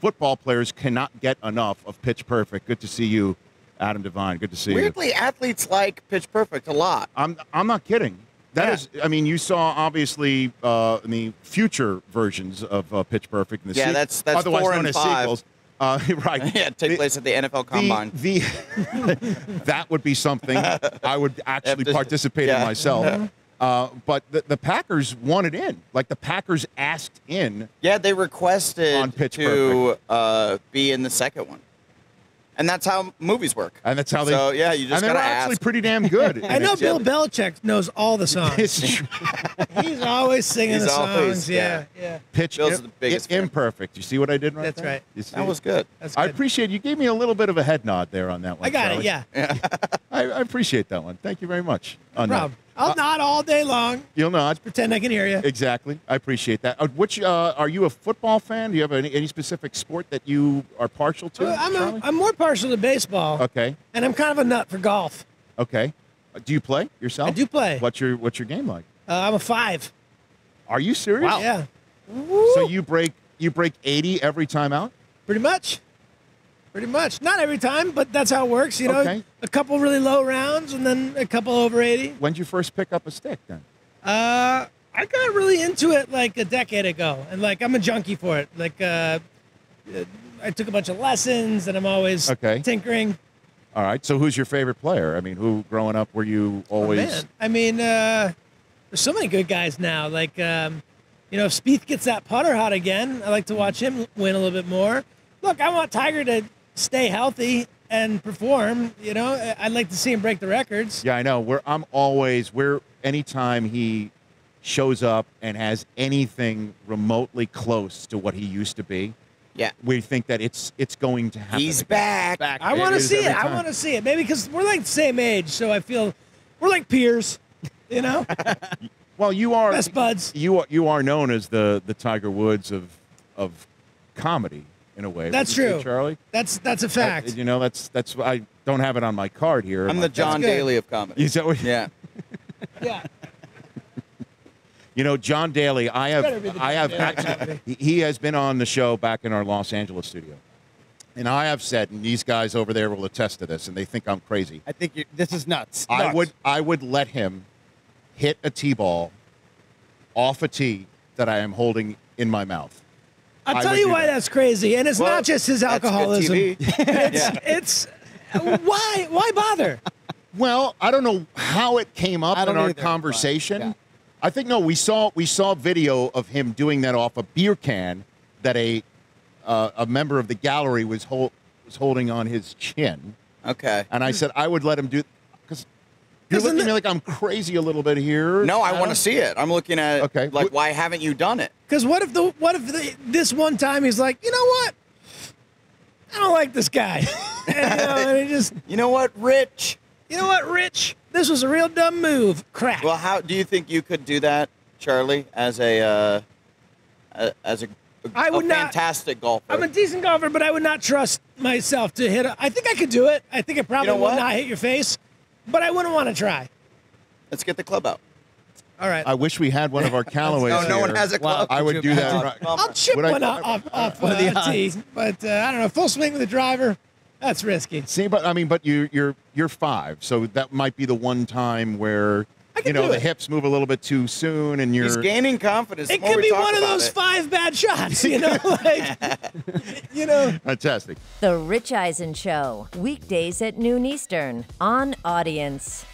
football players cannot get enough of pitch perfect. Good to see you, Adam DeVine. Good to see you. Weirdly, athletes like Pitch Perfect a lot. I'm I'm not kidding. That Yeah. is, I mean, you saw obviously uh, in the future versions of uh, Pitch Perfect. In the Yeah, that's- that's otherwise four known and as five. sequels. Uh, right. yeah, take The- place at the NFL Combine. The, the that would be something I would actually this- participate in yeah. myself. Uh, but the, the Packers wanted in. Like the Packers asked in. yeah, they requested On Pitch to uh, be in the second one, and that's how movies work. And that's how they. So yeah, you just and they were gotta actually ask. pretty damn good. I know And Bill Belichick knows all the songs. It's true. He's always singing He's the songs. yeah, yeah. yeah. pitch Bill's im- the biggest i- fan. imperfect. You see what I did right That's there? right. You see? That was good. That's I good. appreciate you gave me a little bit of a head nod there on that one. I got it. Charlie. Yeah. I, I appreciate that one. Thank you very much. No on that. problem. I'll nod all day long. You'll nod. Pretend I can hear you. Exactly. I appreciate that. Uh, which uh, are you a football fan? Do you have any, any specific sport that you are partial to? Uh, I'm, a? I'm more partial to baseball, okay. and I'm kind of a nut for golf. Okay. Uh, do you play yourself? I do play. What's your What's your game like? Uh, I'm a five. Are you serious? Yeah. So you break you break 80 every time out? Pretty much. Pretty much. Not every time, but that's how it works. You know, Okay. a couple really low rounds and then a couple over 80. When did you first pick up a stick then? Uh, I got really into it like a decade ago, and like I'm a junkie for it. Like, uh, uh, I took a bunch of lessons, and I'm always Okay. tinkering. All right. So who's your favorite player? I mean, who growing up were you always Oh, Man, I mean, uh, there's so many good guys now. Like, um, you know, if Spieth gets that putter hot again, I like to watch him win a little bit more. Look, I want Tiger to stay healthy and perform. You know, I- I'd like to see him break the records. Yeah, I know. We're I'm always we're anytime he shows up and has anything remotely close to what he used to be, Yeah, we think that it's it's going to happen. he's back. Back. I want to see it. I want to see it. Maybe because we're like the same age, so I feel we're like peers. You know, Well, you are best buds. you are you are known as the the Tiger Woods of of comedy in a way. That's Would say, true. Charlie. That's that's a fact. you know, that's that's I don't have it on my card here. I'm My- the John. Daly of comedy. Is that what- Yeah, yeah. You know, John Daly, I have, I have, actually, he- he has been on the show back in our Los Angeles studio, and I have said, and these guys over there will attest to this, and they think I'm crazy. I think you this is nuts. I Nuts. would, I would let him hit a tee-ball off a tee that I am holding in my mouth. I I'll tell you why that. that's crazy, and it's Well, not just his alcoholism. It's Yeah. it's why why bother? Well, I don't know how it came up I in our either, conversation. yeah. I think no, we saw we saw video of him doing that off a beer can that a uh, a member of the gallery was hold, was holding on his chin, Okay. and I said I would let him do because you're Isn't looking at me like I'm crazy a little bit here. No, I Adam. want to see it. I'm looking at Okay. like why haven't you done it? Because what if the what if the, this one time he's like, you know what? I don't like this guy. and, you know, and he just, You know what, Rich? you know what, Rich? This was a real dumb move. Crack. Well, how do you think you could do that, Charlie, as a uh, a- as a, a, I would a not- fantastic golfer? I'm a decent golfer, but I would not trust myself to hit. A, I think I could do it. I think it probably know would not hit your face, but I wouldn't want to try. Let's get the club out. All right. I wish we had one of our Callaways No, no one has a club. I would do that. right- I'll chip Would one off, off, off What are the uh, tee, but uh, I don't know. Full swing with the driver, that's risky. See, but I mean, but you you're you're five, so that might be the one time where I can you know the it. hips move a little bit too soon, and you're He's gaining confidence. It more could be one of those it. five bad shots, you know, like, you know. fantastic. The Rich Eisen Show, weekdays at noon Eastern on Audience.